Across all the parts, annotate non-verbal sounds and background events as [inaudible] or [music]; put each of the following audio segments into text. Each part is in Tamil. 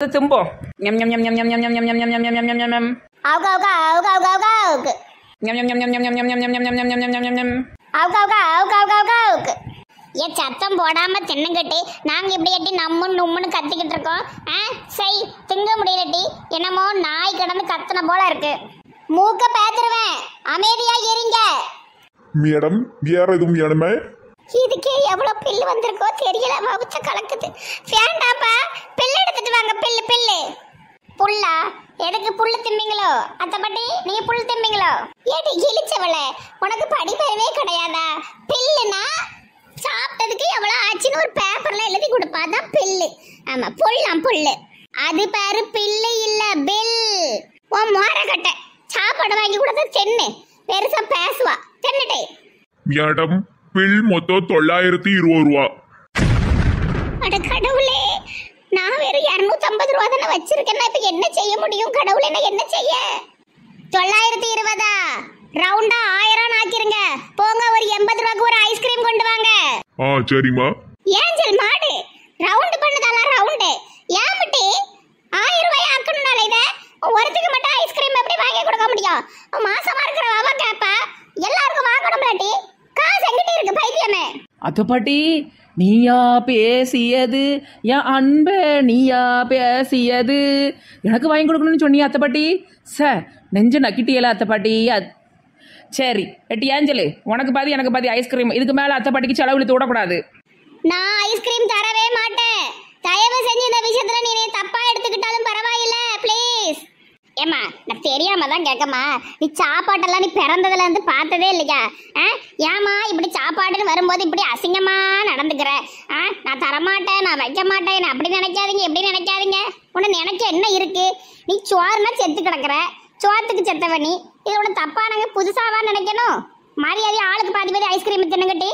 தும்போம் ஞம் ஞம் ஞம் ஞம் ஞம் ஞம் ஞம் ஞம் ஞம் ஞம் ஞம் ஞம் ஞம் ஞம் ஞம் அவுக்கு அவுக்கு அவுக்கு அவுக்கு அவுக்கு அவுக்கு ஞம் ஞம் ஞம் ஞம் ஞம் ஞம் ஞம் ஞம் ஞம் ஞம் ஞம் ஞம் ஞம் ஞம் ஞம் அவுக்கு அவுக்கு அவுக்கு அவுக்கு அவுக்கு அவுக்கு ஏன் சத்தம் போடாம தின்னுங்கட்டி நாங்க இப்படி கட்டி நம்முன்னு உம்முன்னு கத்திக்கிட்டு இருக்கோம் ஆ சரி திங்க முடியலட்டி என்னமோ நாய் கிடந்து கத்துன போல இருக்கு மூக்க பேத்துருவேன் அமைதியா இருங்க மேடம் வேற எதுவும் வேணுமே இதுக்கே எவ்வளவு பில்லு வந்திருக்கோ தெரியல. வவுச்ச கலக்குது. வேண்டாப்பா பில்லு எடுத்துட்டு வாங்க பில்லு பில்லு. புல்லா? எனக்கு புல்லு திம்பிங்களோ? அத்தப்பட்டி நீ புல் திம்பிங்களோ? ஏடி இழிச்சவள உனக்கு படிப்பறிவே கிடையாதா? பில்லுனா சாப்பிட்டதுக்கு எவ்வளவு ஆச்சுன்னு ஒரு பேப்பர்ல எழுதி கொடுப்பா. தான் பில்லு. ஆமா புல்லாம் புல்லு. அது பேரு பில்லு இல்ல பில். உன் மோரக்கட்டை சாப்பாடு வாங்கி கொடுத்தா தென்னு. பெருசாக பேசுவா. தென்னுட்டே. மேடம் பில் மொத்தம் தொள்ளாயிரத்தி இருபது ரூபா. அட கடவுளே நான் வெறும் இரநூத்தம்பது ரூபா தானே வச்சிருக்கேன். இப்ப என்ன செய்ய முடியும்? கடவுளே நான் என்ன செய்ய? தொள்ளாயிரத்தி இருபதா? ரவுண்டா ஆயிரம் ஆக்கிருங்க. போங்க ஒரு எண்பது ரூபாய்க்கு ஒரு ஐஸ்கிரீம் கொண்டு வாங்க. ஆ சரிம்மா ஏஞ்சல் மாடு ரவுண்டு பண்ணுதாலாம் ரவுண்டு ஏன் முட்டி ஆயிரம் ரூபாய் ஆக்கணும்னால இத ஒருத்துக்கு மட்டும் ஐஸ்கிரீம் எப்படி வாங்கி கொடுக்க முடியும் மாசமா இருக்கிற வாவா கேப்பா எல்லாருக்கும் வாங்கணும்லாட்டி காசு எங்கிட்ட இருக்கு அதுபடி நீயா பேசியது என் அன்ப நீயா பேசியது. எனக்கு வாங்கி கொடுக்கணும்னு சொன்னியா அத்தைப்பாட்டி? ச சார் நெஞ்ச நக்கிட்டியல அத்த அத்- சரி எட்டி ஏஞ்சலு உனக்கு பாதி எனக்கு பாதி ஐஸ்கிரீம் இதுக்கு மேலே அத்தைப்பாட்டிக்கு செலவு இழுத்து விடக்கூடாது. நான் ஐஸ்கிரீம் தரவே மாட்டேன். தயவு செஞ்சு இந்த விஷயத்துல நீ தப்பா எடுத்துக்கிட்டாலும் பரவாயில்ல ப்ளீஸ் ஏம்மா நான் தெரியாம தான் கேட்கமா நீ சாப்பாட்டெல்லாம் நீ பிறந்ததுல இருந்து பார்த்ததே இல்லையா? ஆ? ஏமா இப்படி சாப்பாடுன்னு வரும்போது இப்படி அசிங்கமா நடந்துக்கிற? ஆ? நான் தரமாட்டேன் நான் வைக்க மாட்டேன் நான் அப்படி நினைக்காதீங்க எப்படி நினைக்காதீங்க. உன்னை நினைக்க என்ன இருக்கு? நீ சோறுனா செத்து கிடக்குற. சோத்துக்கு செத்தவ நீ. இது உன தப்பா நாங்க புதுசாவா நினைக்கணும்? மரியாதை ஆளுக்கு பாதி பேர் ஐஸ்கிரீம் தின்னுங்கட்டி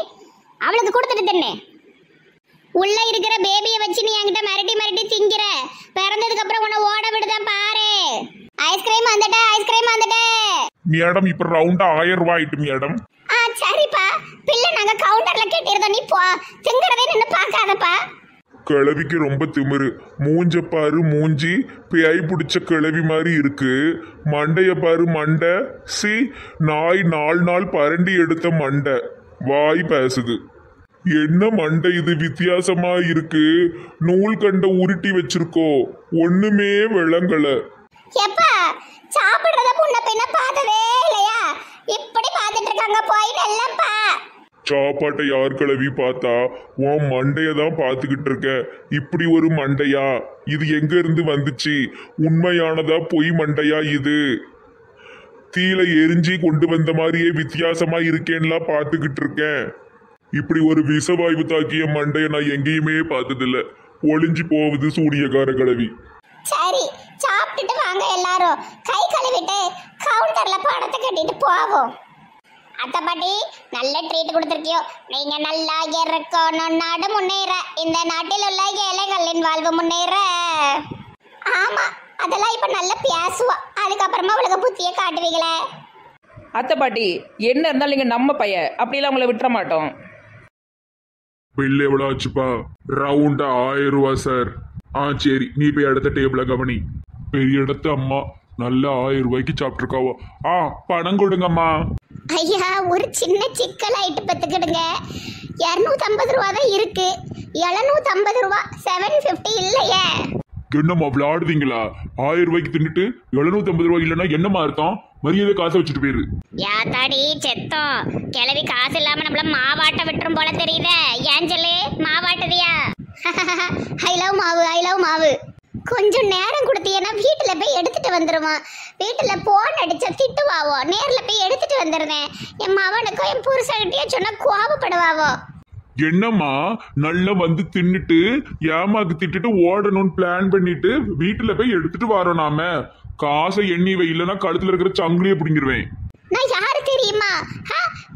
அவளுக்கு கொடுத்துட்டு தின்னு. உள்ள இருக்கிற பேபியை வச்சு நீ என்கிட்ட மிரட்டி மிரட்டி திங்கிற. பிறந்ததுக்கு அப்புறம் உன்னை ஓட ஐஸ்கிரீம் வந்துட்ட ஐஸ்கிரீம் வந்துட்ட. மேடம் இப்ப ரவுண்டா ஆயிரம் ரூபாய் ஆயிட்டு மேடம். ஆ சரிப்பா. பிள்ளை நாங்க கவுண்டர்ல கேட்டிருந்தோம். நீ போ. திங்கிறதே நின்னு பார்க்காதப்பா. கிழவிக்கு ரொம்ப திமிரு. மூஞ்ச பாரு மூஞ்சி. பேய் பிடிச்ச கிழவி மாதிரி இருக்கு. மண்டைய பாரு மண்டை. சி நாய் நாலு நாள் பரண்டி எடுத்த மண்டை. வாய் பேசுது. என்ன மண்டை இது? வித்தியாசமா இருக்கு. நூல் கண்ட உருட்டி வச்சிருக்கோ. ஒண்ணுமே விளங்கல. எப்பா சாப்பிடுறத முன்ன பின்ன பார்த்ததே இல்லையா? இப்படி பார்த்துட்டு இருக்காங்க. போய் நல்லப்பா சாப்பாட்டை யார் கிளவி பார்த்தா? உன் மண்டைய தான் பார்த்துக்கிட்டு இருக்க. இப்படி ஒரு மண்டையா? இது எங்க இருந்து வந்துச்சு? உண்மையானதா பொய் மண்டையா இது? தீல எரிஞ்சு கொண்டு வந்த மாதிரியே வித்தியாசமா இருக்கேன்லாம் பார்த்துக்கிட்டு இருக்கேன். இப்படி ஒரு விஷவாயு தாக்கிய மண்டைய நான் எங்கேயுமே பார்த்ததில்ல. ஒளிஞ்சு போகுது சூனியக்கார கிளவி. சரி எல்லாரும் கை கழுவிட்டு கவுண்டர்ல பணத்தை கட்டிட்டு போவோம். அத்தை பாட்டி நல்ல ட்ரீட் கொடுத்துருக்கியோ. நீங்க நல்லா இருக்கணும். நாடு முன்னேற. இந்த நாட்டில் உள்ள ஏழைகளின் வாழ்வு முன்னேற. ஆமா அதெல்லாம் இப்ப நல்லா பேசுவா. அதுக்கப்புறமா அவளுக்கு புத்திய காட்டுவீங்களே. அத்தை பாட்டி என்ன இருந்தாலும் நீங்கள் நம்ம பைய அப்படிலாம் உங்களை விட்டுற மாட்டோம். பில் எவ்வளோ ஆச்சுப்பா? ரவுண்டா ஆயிரம் ரூபா சார் ஆ சரி. நீ போய் அடுத்த டேபிள கவனி. பெரிய இடத்து அம்மா நல்ல ஆயிரம் ரூபாய்க்கு சாப்பிட்ருக்காவோ ஆ பணம் கொடுங்கம்மா. ஐயா ஒரு சின்ன சிக்கல் ஆயிட்டு பத்துக்கிடுங்க. இரநூத்தம்பது ரூபா தான் இருக்கு. எழுநூத்தம்பது ரூபா செவன் ஃபிஃப்டி இல்லையே. என்னம்மா விளையாடுவீங்களா? ஆயிரம் ரூபாய்க்கு தின்னுட்டு எழுநூத்தி ஐம்பது ரூபாய் இல்லைன்னா என்னம்மா அர்த்தம்? மரியாதை காசை வச்சுட்டு போயிரு. யாத்தாடி செத்தோம். கிளவி காசு இல்லாம நம்மள மாவாட்ட விட்டுரும் போல தெரியுதே. ஏஞ்சலு மாவாட்டுதியா? [laughs] ஐ லவ் மாவு ஐ லவ் மாவு. கொஞ்சம் நேரம் கொடுத்தீங்கன்னா வீட்டுல போய் எடுத்துட்டு வந்துருவான். வீட்டுல போன் அடிச்சா திட்டுவாவோ? நேர்ல போய் எடுத்துட்டு வந்துருந்தேன் என் மவனுக்கும் என் புருஷன்கிட்டயும் சொன்னா கோபப்படுவாவோ என்னம்மா? நல்லா வந்து தின்னுட்டு ஏமாக்கு திட்டுட்டு ஓடணும்னு பிளான் பண்ணிட்டு வீட்டுல போய் எடுத்துட்டு வரோம் நாம? காசை எண்ணி வை இல்லைன்னா கழுத்துல இருக்கிற சங்கிலியை பிடிங்கிருவேன். நான் யாரு தெரியுமா?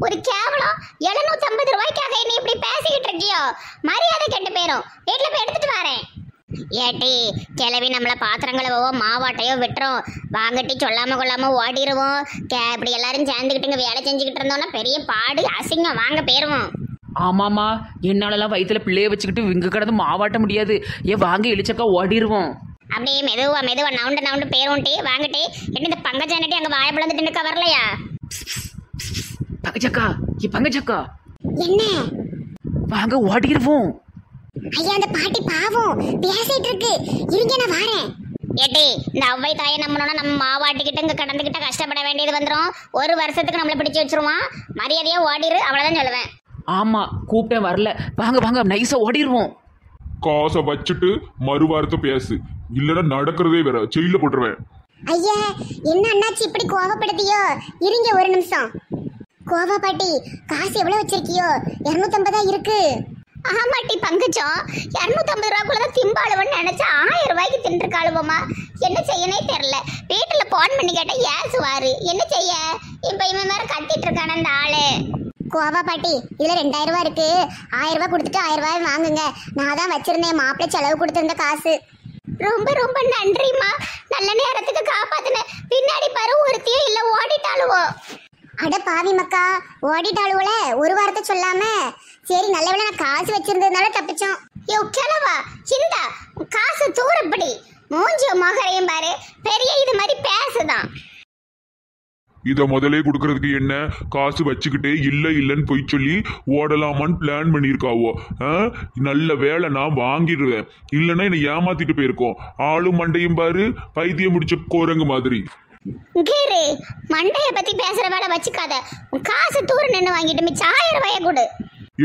ஒரு கேவலம் எழுநூத்தி ஐம்பது ரூபாய்க்காக நீ இப்படி பேசிக்கிட்டு இருக்கியோ? மரியாதை கெட்டு போயிரும். வீட்டுல போய் எடுத்துட்டு வரேன். ஏட்டி கிளவி நம்மள பாத்திரங்களவோ மாவாட்டையோ விட்டுரும். வாங்கட்டி சொல்லாம கொள்ளாம ஓடிடுவோம் இப்படி எல்லாரும் சேர்ந்துக்கிட்டு இங்க வேலை செஞ்சுக்கிட்டு இருந்தோம்னா பெரிய பாடு அசிங்கம். வாங்க போயிருவோம். ஆமாம்மா என்னாலலாம் வயிற்றுல பிள்ளைய வச்சுக்கிட்டு இங்கே கிடந்து மாவாட்ட முடியாது. ஏன் வாங்க இழிச்சக்கா ஓடிடுவோம் அப்படியே மெதுவா மெதுவா நவுண்டு நவுண்டு பேருன்ட்டு வாங்கிட்டு என்ன இந்த பங்கஜானட்டி அங்க வாழைப்பழம் தின்னுக்க வரலையா? பங்கஜக்கா ஏ பங்கஜக்கா. என்ன? வாங்க ஓடிடுவோம் ஐயா அந்த பாட்டி பாவம். பேசிட்டு இருக்கு இருங்க நான் வாரேன். ஏட்டி இந்த அவ்வை தாயை நம்பணும்னா நம்ம மாவாட்டிக்கிட்டு இங்க கடந்துக்கிட்ட கஷ்டப்பட வேண்டியது வந்துடும் ஒரு வருஷத்துக்கு நம்மள பிடிச்சு வச்சிருவான். மரியாதையா ஓடிரு அவ்வளவுதான் சொல்லுவேன். ஆமா கூப்பிட்டேன் வரல. வாங்க வாங்க நைஸா ஓடிடுவோம் காசை வச்சுட்டு மறுவாரத்தை பேசு. இல்லைன்னா நடக்கிறதே வேற ஜெயில போட்டுருவேன். ஐயா என்ன அண்ணாச்சி இப்படி கோவப்படுத்தியோ? இருங்க ஒரு நிமிஷம். கோவா பாட்டி காசு எவ்வளவு வச்சிருக்கியோ? இருநூத்தம்பதா இருக்கு. ஆமாட்டி பங்குச்சோம். இரநூத்தம்பது ரூபாக்குள்ள தான் திம்பாளுவன்னு நினச்சா ஆயிரம் ரூபாய்க்கு தின்றுக்காளுவோமா என்ன செய்யனே தெரில வீட்டில் ஃபோன் பண்ணி கேட்டால் ஏசுவார். என்ன செய்ய? இப்போ இவன் மேலே கத்திட்டு இருக்கான அந்த ஆளு. கோவா பாட்டி இதில் ரெண்டாயிரம் ரூபா இருக்கு. ஆயிரம் ரூபாய் கொடுத்துட்டு ஆயிரம் ரூபாய் வாங்குங்க. நான் தான் வச்சிருந்தேன். மாப்பிள்ளை செலவு கொடுத்துருந்த காசு. ரொம்ப ரொம்ப நன்றிம்மா. நல்ல நேரத்துக்கு காப்பாற்றுனேன் பின்னாடி பாரு ஒருத்தியும் இல்லை ஓடிட்டாளுவோ. அட பாவி மக்கா ஓடிட்டாளுவோல. ஒரு வாரத்தை சொல்லாமல் சரி நல்ல வேளை நான் காசு வச்சிருந்ததுனால தப்பிச்சோம். யோ கிளவா சிந்தா காசு தூரப்படி. மூஞ்சிய மகரையும் பாரு. பெரிய இது மாதிரி பேசுதான். இத முதலே கொடுக்கறதுக்கு என்ன? காசு வச்சுக்கிட்டே இல்ல இல்லன்னு போய் சொல்லி ஓடலாமான்னு பிளான் பண்ணியிருக்காவோ? நல்ல வேலை நான் வாங்கிடுவேன். இல்லைன்னா என்னை ஏமாத்திட்டு போயிருக்கோம். ஆளும் மண்டையும் பாரு பைத்தியம் முடிச்ச கோரங்கு மாதிரி. மண்டைய பத்தி பேசுற வேலை வச்சுக்காத. காசு தூர நின்று வாங்கிட்டு மிச்சம் ஆயிரம் ரூபாய கொடு.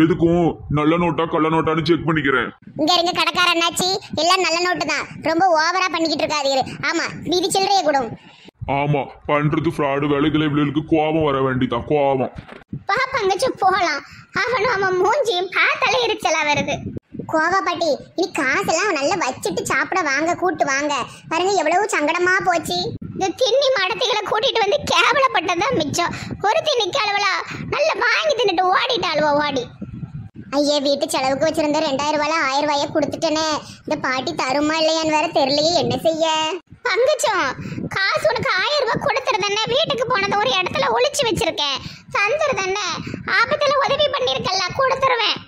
எதுக்கும் நல்ல நோட்டா கள்ள நோட்டான்னு செக் பண்ணிக்கிறேன். இங்க இருங்க கடைக்கார அண்ணாச்சி. எல்லாம் நல்ல நோட்டு தான். ரொம்ப ஓவரா பண்ணிக்கிட்டு இருக்காதீரு. ஆமா மீதி சில்லறைய கொடும். ஆமா பண்றது ஃப்ராடு வேலைகளை இவளுக்கு கோபம் வர வேண்டிதான் கோபம். வா பங்கச்சு போகலாம். அவனும் அவன் மூஞ்சியும் பார்த்தாலே எரிச்சலா வருது. கோவா பாட்டி இனி காசெல்லாம் நல்லா வச்சுட்டு சாப்பிட வாங்க கூட்டு வாங்க. பாருங்க எவ்வளவு சங்கடமா போச்சு. இந்த திண்ணி மடத்துகளை கூட்டிட்டு வந்து கேவலப்பட்டதான் மிச்சம். ஒரு திண்ணி கிளவலா நல்லா வாங்கி தின்னுட்டு ஓடிட்டாளுவா ஓடி ஐயா வீட்டு செலவுக்கு வச்சிருந்த ரெண்டாயிரம் ரூபாய் ஆயிரம் ரூபாய கொடுத்துட்டேனே. இந்த பாட்டி தருமா இல்லையான்னு வேற தெரியலையே என்ன செய்ய? பங்குச்சோம் காசு உனக்கு ஆயிரம் ரூபாய் கொடுத்துருதானே வீட்டுக்கு போனதை ஒரு இடத்துல ஒளிச்சு வச்சிருக்கேன். தந்துருதானே ஆபத்துல உதவி பண்ணிருக்கல கொடுத்துருவேன்.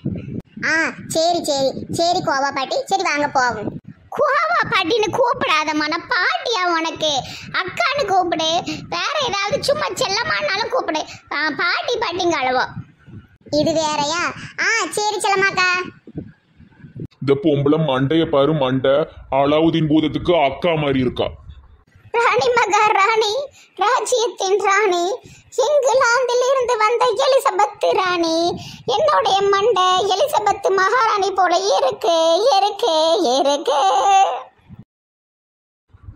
ஆ சரி சரி. சரி கோவா பாட்டி. சரி வாங்க போவோம். கோவா பாட்டின்னு கூப்பிடாதம்மா நான் பாட்டியா உனக்கு? அக்கான்னு கூப்பிடு. வேற ஏதாவது சும்மா செல்லமானாலும் கூப்பிடு. பாட்டி பாட்டிங்க அளவோ. இது வேறயா? ஆ சரி செல்லமாக்கா இந்த பொம்பளை மண்டைய பாரு மண்டை. அலாவுதீன் பூதத்துக்கு அக்கா மாதிரி இருக்கா. ராணி மகாராணி ராஜ்யத்தின் ராணி இங்கிலாந்தில் இருந்து வந்த எலிசபெத் ராணி. என்னுடைய மண்டை எலிசபெத் மகாராணி போல இருக்கு இருக்கு இருக்கு.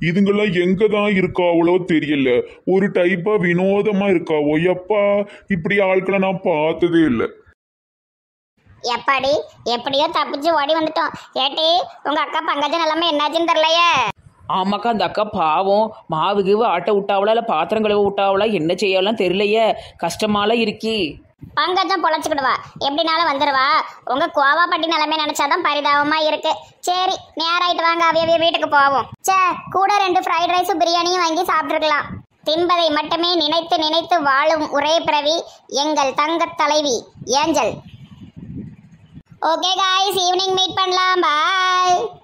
இதுங்கெல்லாம் எங்க தான் இருக்காவளோ தெரியல. ஒரு டைப்பா வினோதமா இருக்காவோ. எப்பா இப்படி ஆட்களை நான் பார்த்ததே இல்லை. எப்பாடி? எப்படியோ தப்பிச்சு ஓடி வந்துட்டோம். ஏட்டி உங்க அக்கா பங்கஜன் எல்லாமே என்னாச்சுன்னு தெரியலையே? ஆமாக்கா அந்த அக்கா பாவம். மாவு கீவு ஆட்ட விட்டாவளா இல்லை பாத்திரம் கழுவ விட்டாவளா? என்ன செய்யலாம் தெரியலையே. கஷ்டமால இருக்கி. பங்கஜம் பொழைச்சிக்கிடுவா. எப்படினாலும் வந்துடுவா உங்க கோவாப்பட்டி நிலைமை நினைச்சாதான் பரிதாபமா இருக்கு. சரி நேராயிட்டு வாங்க அவிய வீட்டுக்கு போவோம். சே கூட ரெண்டு ஃப்ரைட் ரைஸும் பிரியாணியும் வாங்கி சாப்பிட்டுருக்கலாம். தின்பதை மட்டுமே நினைத்து நினைத்து வாழும் ஒரே பிறவி எங்கள் தங்கத் தலைவி Angel. Okay guys evening meet பண்ணலாம். பாய்